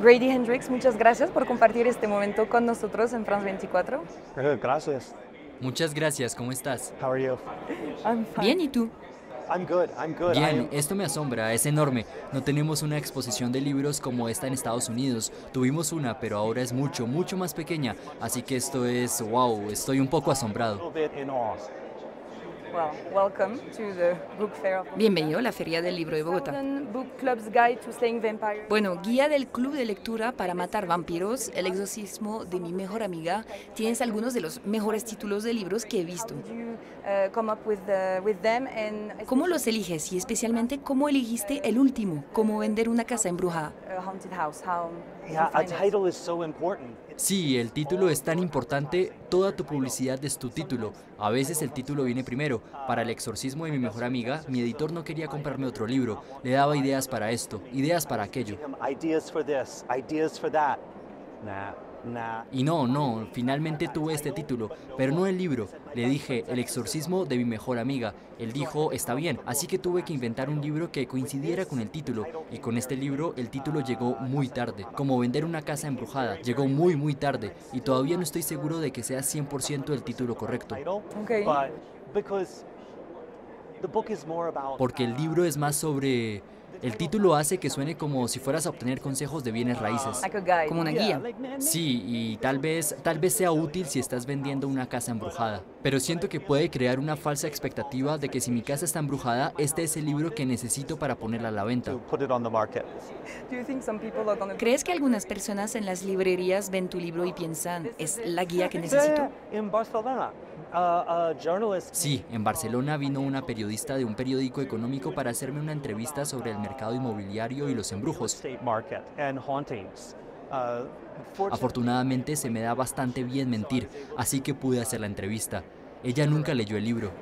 Grady Hendrix, muchas gracias por compartir este momento con nosotros en France 24. Gracias. Muchas gracias, ¿cómo estás? How are you? I'm fine. Bien, ¿y tú? I'm good. I'm good. Bien, esto me asombra, es enorme. No tenemos una exposición de libros como esta en Estados Unidos. Tuvimos una, pero ahora es mucho, mucho más pequeña. Así que esto es, wow, estoy un poco a asombrado. Bienvenido a la Feria del Libro de Bogotá. Bueno, guía del Club de Lectura para Matar Vampiros, El exorcismo de mi mejor amiga. Tienes algunos de los mejores títulos de libros que he visto. Uh, and ¿Cómo los eliges y especialmente cómo elegiste el último, cómo vender una casa embrujada? A haunted house? How did Yeah, you a find it? title is so important. Sí, el título es tan importante, toda tu publicidad es tu título. A veces el título viene primero. Para el exorcismo de mi mejor amiga, mi editor no quería comprarme otro libro. Le daba ideas para esto, ideas para aquello. Y no, no, finalmente tuve este título, pero no el libro. Le dije, el exorcismo de mi mejor amiga. Él dijo, está bien, así que tuve que inventar un libro que coincidiera con el título. Y con este libro, el título llegó muy tarde. Como vender una casa embrujada. Llegó muy, muy tarde. Y todavía no estoy seguro de que sea 100% el título correcto. Okay. Porque el libro es más sobre... El título hace que suene como si fueras a obtener consejos de bienes raíces. Como una guía. Sí, y tal vez, tal vez sea útil si estás vendiendo una casa embrujada. Pero siento que puede crear una falsa expectativa de que si mi casa está embrujada, este es el libro que necesito para ponerla a la venta. ¿Crees que algunas personas en las librerías ven tu libro y piensan, es la guía que necesito? Sí, en Barcelona vino una periodista de un periódico económico para hacerme una entrevista sobre el mercado inmobiliario y los embrujos. Afortunadamente se me da bastante bien mentir, así que pude hacer la entrevista. Ella nunca leyó el libro.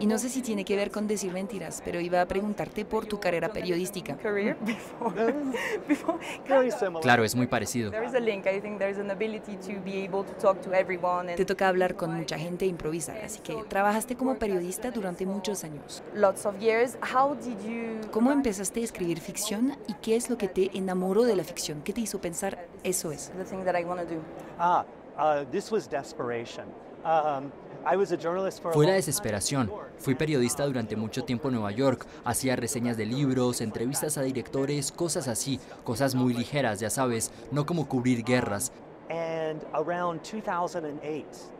Y no sé si tiene que ver con decir mentiras, pero iba a preguntarte por tu carrera periodística. career before before very similar. Claro, es muy parecido. There is a link. I think there is an ability to be able to talk to everyone and Te toca hablar con mucha gente e improvisar, así que trabajaste como periodista durante muchos años. lots of years. How did you ¿Cómo empezaste a escribir ficción y qué es lo que te enamoró de la ficción? ¿Qué te hizo pensar eso es? the thing that I want to do? Ah, uh, this was desperation. Um, I was a journalist for a Fue la desesperación. Fui periodista durante mucho tiempo en Nueva York. Hacía reseñas de libros, entrevistas a directores, cosas así. Cosas muy ligeras, ya sabes, no como cubrir guerras. And around 2008,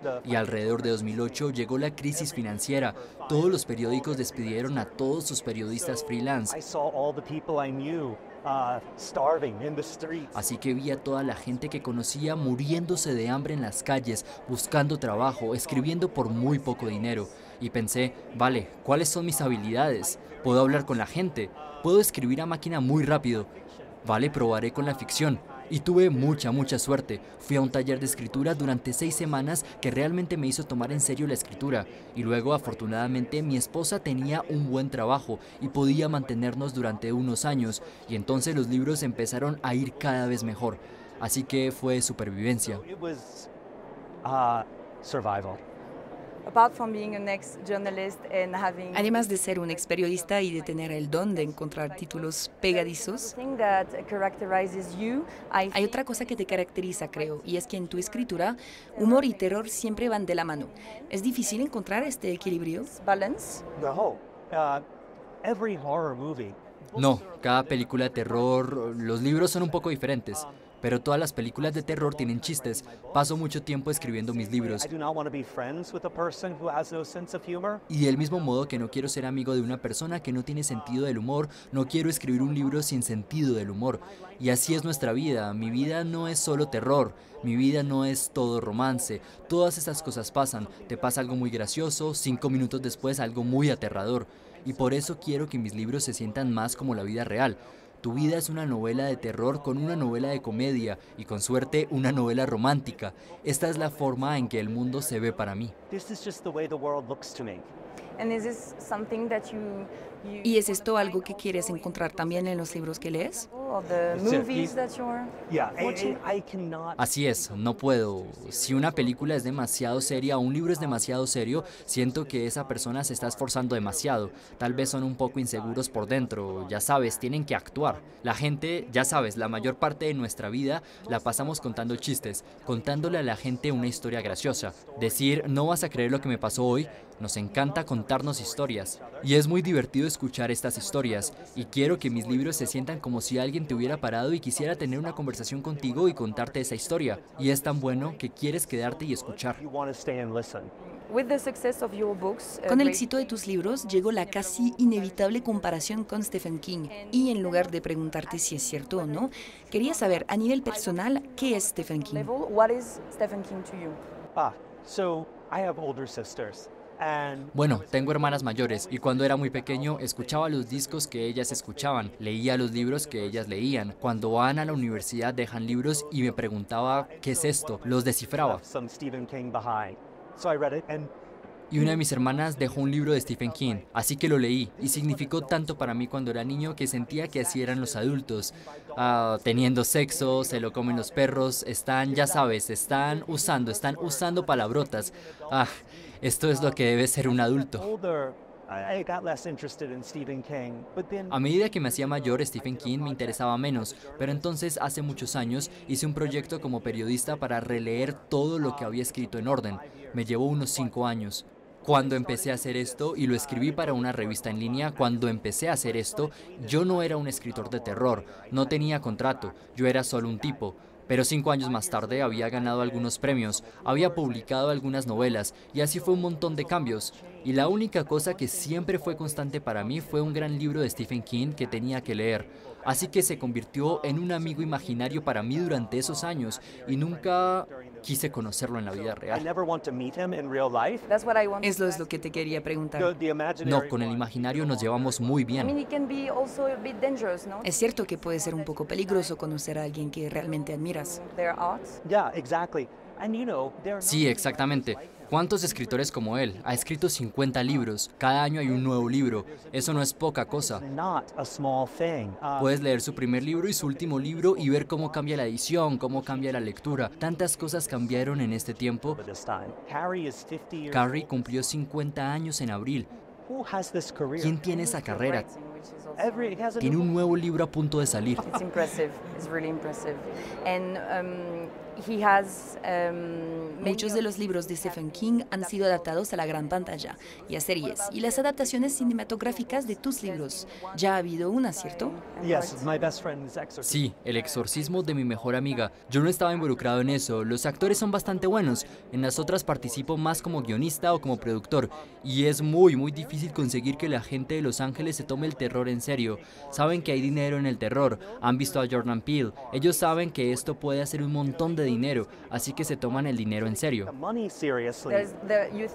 the Y alrededor de 2008 llegó la crisis financiera. Todos los periódicos despidieron a todos sus periodistas freelance. Uh. Así que vi a toda la gente que conocía muriéndose de hambre en las calles, buscando trabajo, escribiendo por muy poco dinero. Y pensé, vale, ¿cuáles son mis habilidades? Puedo hablar con la gente, puedo escribir a máquina muy rápido. Vale, probaré con la ficción. Y tuve mucha, mucha suerte. Fui a un taller de escritura durante seis semanas que realmente me hizo tomar en serio la escritura. Y luego, afortunadamente, mi esposa tenía un buen trabajo y podía mantenernos durante unos años. Y entonces los libros empezaron a ir cada vez mejor. Así que fue supervivencia. Además de ser un ex periodista y de tener el don de encontrar títulos pegadizos, the thing that characterizes you, I hay think otra cosa que te caracteriza, creo, y es que en tu escritura, humor y terror siempre van de la mano. ¿Es difícil encontrar este equilibrio? uh, No, cada película de terror, los libros son un poco diferentes. Pero todas las películas de terror tienen chistes. Paso mucho tiempo escribiendo mis libros. Y del mismo modo que no quiero ser amigo de una persona que no tiene sentido del humor, no quiero escribir un libro sin sentido del humor. Y así es nuestra vida. Mi vida no es solo terror. Mi vida no es todo romance. Todas esas cosas pasan. Te pasa algo muy gracioso, cinco minutos después algo muy aterrador. Y por eso quiero que mis libros se sientan más como la vida real. Tu vida es una novela de terror con una novela de comedia y con suerte una novela romántica. Esta es la forma en que el mundo se ve para mí. ¿Y es esto algo que quieres encontrar también en los libros que lees? Así es, no puedo. Si una película es demasiado seria o un libro es demasiado serio, siento que esa persona se está esforzando demasiado. Tal vez son un poco inseguros por dentro, ya sabes, tienen que actuar. La gente, ya sabes, la mayor parte de nuestra vida la pasamos contando chistes, contándole a la gente una historia graciosa. Decir, no vas a creer lo que me pasó hoy, nos encanta contarnos historias. Y es muy divertido escuchar estas historias. Y quiero que mis libros se sientan como si alguien te hubiera parado y quisiera tener una conversación contigo y contarte esa historia. Y es tan bueno que quieres quedarte y escuchar. Uh, Con el éxito de tus libros llegó la casi inevitable comparación con Stephen King. Y en lugar de preguntarte si es cierto o no, quería saber a nivel personal qué es Stephen King. level, what is Stephen King to you? Ah, so I have older sisters, Bueno, tengo hermanas mayores y cuando era muy pequeño escuchaba los discos que ellas escuchaban, leía los libros que ellas leían. Cuando van a la universidad dejan libros y me preguntaba, ¿qué es esto? Los descifraba. Y una de mis hermanas dejó un libro de Stephen King, así que lo leí y significó tanto para mí cuando era niño que sentía que así eran los adultos, Ah, teniendo sexo, se lo comen los perros, están, ya sabes, están usando, están usando palabrotas. Ah, esto es lo que debe ser un adulto. A medida que me hacía mayor, Stephen King me interesaba menos, pero entonces hace muchos años hice un proyecto como periodista para releer todo lo que había escrito en orden. Me llevó unos cinco años. Cuando empecé a hacer esto, y lo escribí para una revista en línea, cuando empecé a hacer esto, yo no era un escritor de terror, no tenía contrato, yo era solo un tipo. Pero cinco años más tarde había ganado algunos premios, había publicado algunas novelas, y así fue un montón de cambios. Y la única cosa que siempre fue constante para mí fue un gran libro de Stephen King que tenía que leer. Así que se convirtió en un amigo imaginario para mí durante esos años y nunca quise conocerlo en la vida real. Eso es lo que te quería preguntar. No, con el imaginario nos llevamos muy bien. Es cierto que puede ser un poco peligroso conocer a alguien que realmente admiras. Sí, exactamente. ¿Cuántos escritores como él? Ha escrito 50 libros. Cada año hay un nuevo libro. Eso no es poca cosa. not a small thing. Uh, Puedes leer su primer libro y su último libro y ver cómo cambia la edición, cómo cambia la lectura. Tantas cosas cambiaron en este tiempo. but this time, Carrie is 50 years Carrie old. cumplió 50 años en abril. Who has this career? ¿Quién tiene esa carrera? Tiene un nuevo libro a punto de salir. Um, he has um, many Muchos de of- los libros de Stephen King han sido adaptados a la gran pantalla y a series. Y las adaptaciones cinematográficas de tus libros. Ya ha habido una, ¿cierto? Yes, my best friend's exorcism. Sí, el exorcismo de mi mejor amiga. Yo no estaba involucrado en eso. Los actores son bastante buenos. En las otras participo más como guionista o como productor. Y es muy, muy difícil conseguir que la gente de Los Ángeles se tome el terror en serio. Saben que hay dinero en el terror. Han visto a Jordan Peele. Ellos saben que esto puede hacer un montón de dinero. Así que se toman el dinero en serio.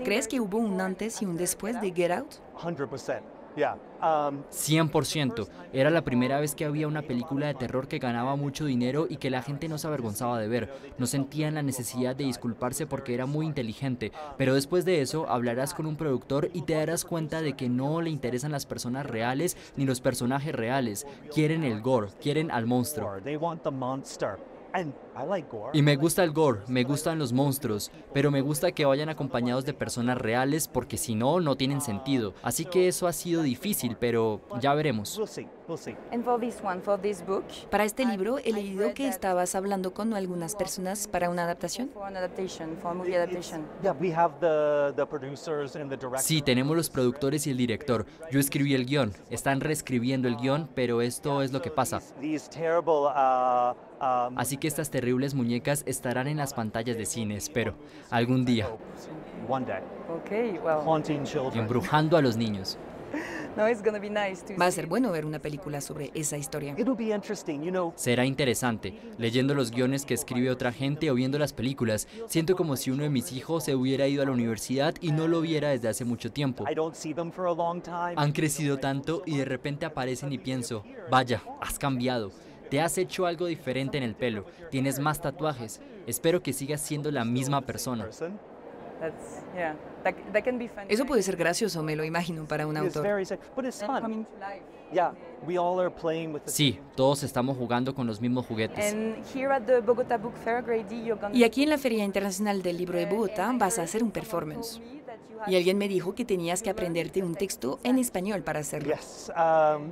¿Crees que hubo un antes y un después de Get Out? 100%. Yeah. Um, 100%. Era la primera vez que había una película de terror que ganaba mucho dinero y que la gente no se avergonzaba de ver. No sentían la necesidad de disculparse porque era muy inteligente. Pero después de eso hablarás con un productor y te darás cuenta de que no le interesan las personas reales ni los personajes reales. Quieren el gore, quieren al monstruo. Y me gusta el gore, me gustan los monstruos, pero me gusta que vayan acompañados de personas reales porque si no, no tienen sentido. Así que eso ha sido difícil, pero ya veremos. We'll see. We'll see. And for this one, for this book, Para este libro he leído que estabas hablando con algunas personas para una adaptación. Sí, tenemos los productores y el director. Yo escribí el guion. Están reescribiendo el guion, pero esto es lo que pasa. Uh, um, Así que estas terribles muñecas estarán en las pantallas de cine, espero. Algún día. one day. Okay, well, Haunting children. Embrujando a los niños. Va a ser bueno ver una película sobre esa historia. It'll be interesting, you know. Será interesante. Leyendo los guiones que escribe otra gente o viendo las películas, siento como si uno de mis hijos se hubiera ido a la universidad y no lo viera desde hace mucho tiempo. I don't see them for a long time. Han crecido tanto y de repente aparecen y pienso, vaya, has cambiado. Te has hecho algo diferente en el pelo. Tienes más tatuajes. Espero que sigas siendo la misma persona. Eso puede ser gracioso, me lo imagino, para un autor. Sí, todos estamos jugando con los mismos juguetes. Y aquí en la Feria Internacional del Libro de Bogotá vas a hacer un performance. Y alguien me dijo que tenías que aprenderte un texto en español para hacerlo. Um.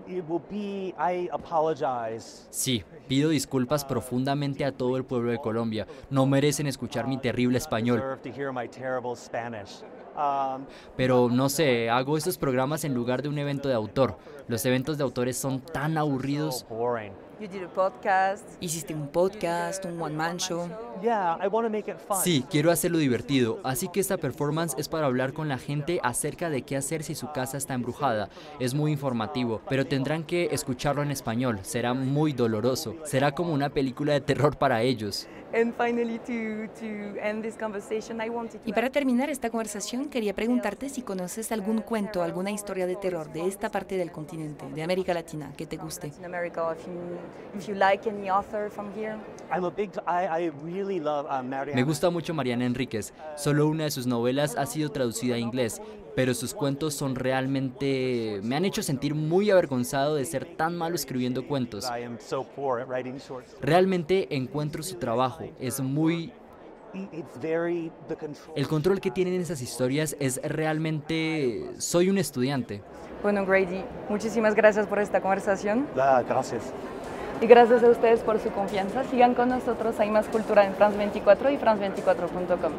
Sí, pido disculpas profundamente a todo el pueblo de Colombia. No merecen escuchar mi terrible español. Deserve to hear my terrible Spanish. Um, Pero no sé, hago estos programas en lugar de un evento de autor. Los eventos de autores son tan so aburridos. You did a podcast. Hiciste un podcast, un one-man show. Yeah, I want to make it fun. Sí, quiero hacerlo divertido, así que esta performance es para hablar con la gente acerca de qué hacer si su casa está embrujada. Es muy informativo, pero tendrán que escucharlo en español. Será muy doloroso. Será como una película de terror para ellos. And finally, to, to end this conversation, I wanted to Y para terminar esta conversación, quería preguntarte si conoces algún cuento, alguna historia de terror de esta parte del continente, de América Latina, que te guste. If you, like any author from here. I'm a big. I, I really love Mariana. Me gusta mucho Mariana Enríquez. Solo una de sus novelas ha sido traducida a inglés, pero sus cuentos son realmente... me han hecho sentir muy avergonzado de ser tan malo escribiendo cuentos. I am so poor at writing short stories. Realmente encuentro su trabajo. Es muy... It- It's very the control. El control que tienen esas historias es realmente... Soy un estudiante. Bueno, Grady, muchísimas gracias por esta conversación Ah, gracias. Y gracias a ustedes por su confianza. Sigan con nosotros, hay más cultura en France24 y france24.com.